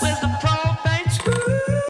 Where's the